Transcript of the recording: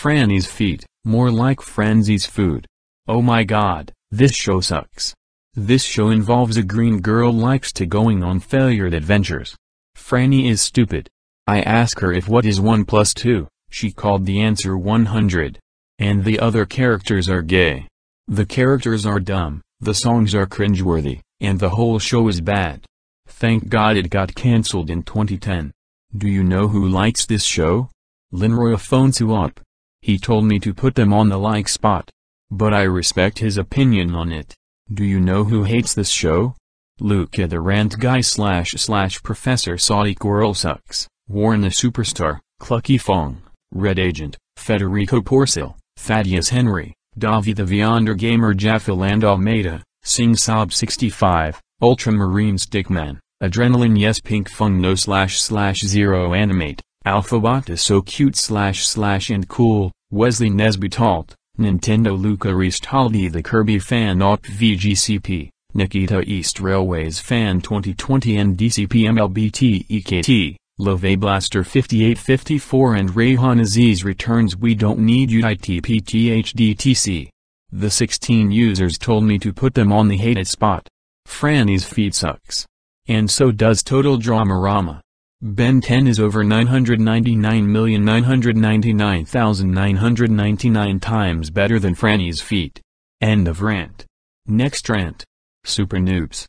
Franny's feet, more like Frenzy's food. Oh my god, this show sucks. This show involves a green girl likes to going on failed adventures. Franny is stupid. I ask her if what is 1 plus 2, she called the answer 100. And the other characters are gay. The characters are dumb, the songs are cringeworthy, and the whole show is bad. Thank God it got cancelled in 2010. Do you know who likes this show? Linroy Afonso He told me to put them on the like spot. But I respect his opinion on it. Do you know who hates this show? Luca the rant guy slash slash Professor Saudi Girl sucks, Warren the superstar, Clucky Fong, Red Agent, Federico Porcel, Thaddeus Henry, Davi the Viander Gamer Jaffaland Almeida, Sing Sob 65, Ultramarine Stickman, Adrenaline Yes Pink Fung No slash slash Zero Animate, Alphabot is so cute slash slash and cool, Wesley Nesbitt Alt, Nintendo Luca Ristaldi the Kirby fan op VGCP, Nikita East Railways fan 2020 and DCP MLBT EKT, Lavablaster 5854 and Rayhan Aziz returns we don't need UITPTHDTC. The 16 users told me to put them on the hated spot. Franny's feet sucks. And so does Total Dramarama. Ben 10 is over 999,999,999 times better than Franny's feet. End of rant. Next rant. Super Noobs.